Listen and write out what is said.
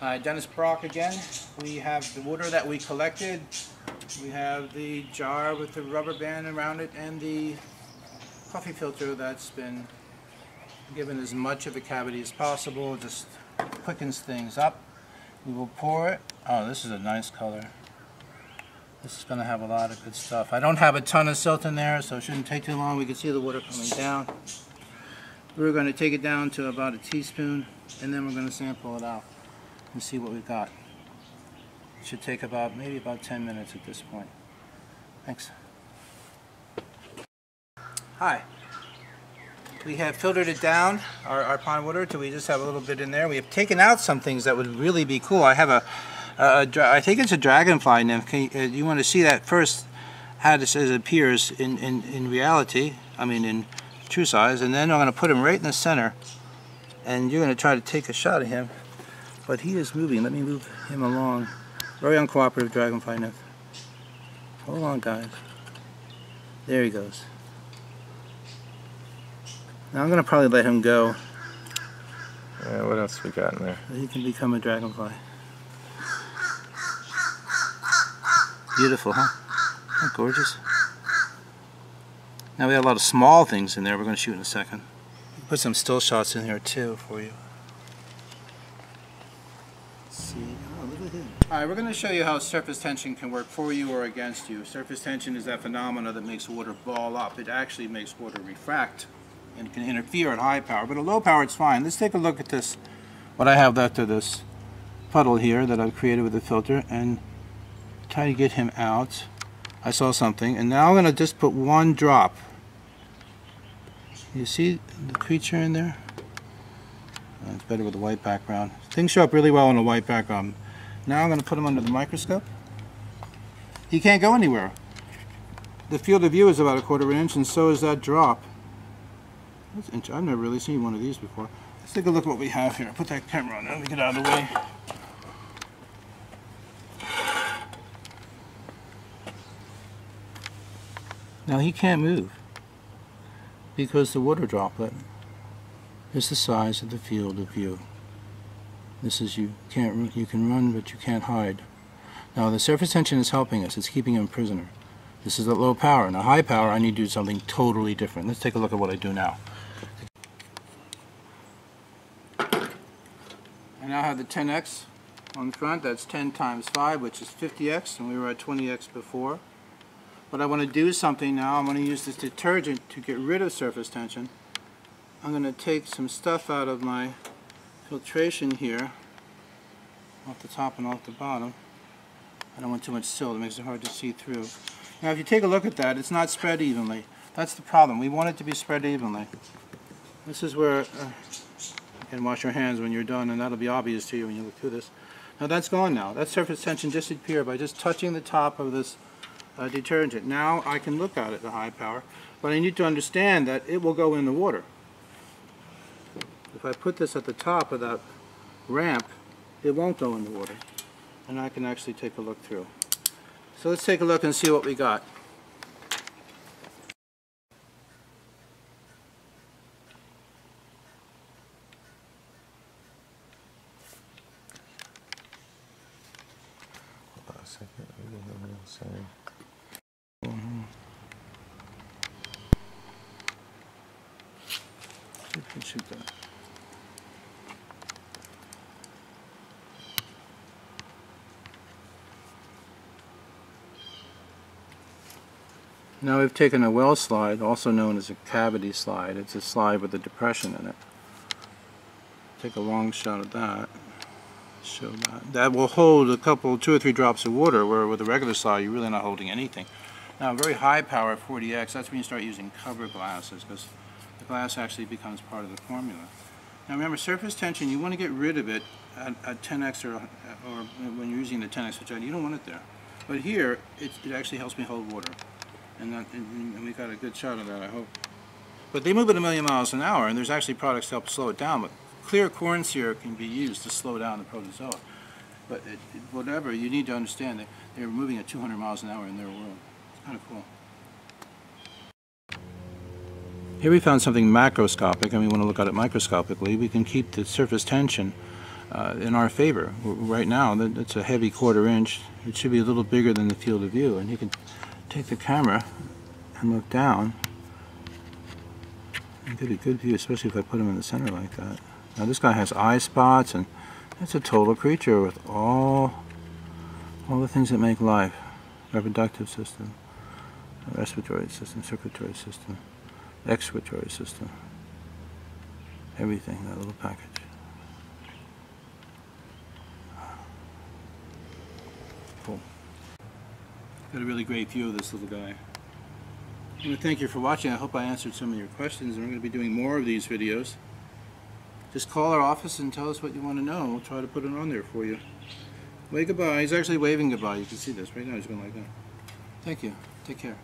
Hi, Dennis Brock again. We have the water that we collected. We have the jar with the rubber band around it and the coffee filter that's been given as much of a cavity as possible. Just quickens things up. We will pour it. Oh, this is a nice color. This is going to have a lot of good stuff. I don't have a ton of silt in there, so it shouldn't take too long. We can see the water coming down. We're going to take it down to about a teaspoon, and then we're going to sample it out and see what we've got. It should take about, maybe about 10 minutes at this point. Thanks. Hi. We have filtered it down, our, our pond water, till we just have a little bit in there. We have taken out some things that would really be cool. I have a, a, a I think it's a dragonfly nymph. You, uh, you, want to see that first, how this appears in, in, in reality, I mean in true size, and then I'm going to put him right in the center, and you're going to try to take a shot of him but he is moving. Let me move him along. Very uncooperative dragonfly nymph. Hold on, guys. There he goes. Now I'm going to probably let him go. Yeah, what else we got in there? he can become a dragonfly. Beautiful, huh? gorgeous? Now we have a lot of small things in there we're going to shoot in a second. Put some still shots in here too for you. Alright, we're going to show you how surface tension can work for you or against you. Surface tension is that phenomena that makes water ball up. It actually makes water refract and can interfere at high power, but at low power it's fine. Let's take a look at this, what I have left of this puddle here that I've created with the filter and try to get him out. I saw something, and now I'm going to just put one drop. You see the creature in there? Uh, it's better with a white background. Things show up really well on a white background. Now I'm going to put him under the microscope. He can't go anywhere. The field of view is about a quarter of an inch and so is that drop. I've never really seen one of these before. Let's take a look at what we have here. Put that camera on. Let me get out of the way. Now he can't move because the water droplet is the size of the field of view. This is you can't you can run but you can't hide. Now the surface tension is helping us. It's keeping him prisoner. This is at low power. Now high power I need to do something totally different. Let's take a look at what I do now. I now have the 10x on the front. That's 10 times 5 which is 50x and we were at 20x before. But I want to do something now. I'm going to use this detergent to get rid of surface tension. I'm going to take some stuff out of my filtration here off the top and off the bottom. I don't want too much silt, it makes it hard to see through. Now if you take a look at that, it's not spread evenly. That's the problem. We want it to be spread evenly. This is where uh, can wash your hands when you're done and that'll be obvious to you when you look through this. Now that's gone now. That surface tension disappeared by just touching the top of this uh, detergent. Now I can look at it at the high power, but I need to understand that it will go in the water if I put this at the top of that ramp, it won't go in the water. And I can actually take a look through. So let's take a look and see what we got. Shoot that. Now we've taken a well slide, also known as a cavity slide. It's a slide with a depression in it. Take a long shot of that. Show that. That will hold a couple, two or three drops of water, where with a regular slide you're really not holding anything. Now very high power 40x, that's when you start using cover glasses, because the glass actually becomes part of the formula. Now remember, surface tension, you want to get rid of it at, at 10x or, or when you're using the 10x, which you don't want it there. But here, it, it actually helps me hold water and, that, and, we got a good shot of that, I hope. But they move at a million miles an hour, and there's actually products to help slow it down. But clear corn syrup can be used to slow down the protozoa. But it, it, whatever, you need to understand that they're moving at 200 miles an hour in their world. It's kind of cool. Here we found something macroscopic, and we want to look at it microscopically. We can keep the surface tension uh, in our favor. Right now, that's a heavy quarter inch. It should be a little bigger than the field of view, and you can take the camera and look down. and get a good view, especially if I put him in the center like that. Now this guy has eye spots, and that's a total creature with all all the things that make life: reproductive system, respiratory system, circulatory system, excretory system, everything. That little package. Cool. Got a really great view of this little guy. I want to thank you for watching. I hope I answered some of your questions. and We're going to be doing more of these videos. Just call our office and tell us what you want to know. We'll try to put it on there for you. Wave goodbye. He's actually waving goodbye. You can see this right now. He's going like that. Thank you. Take care.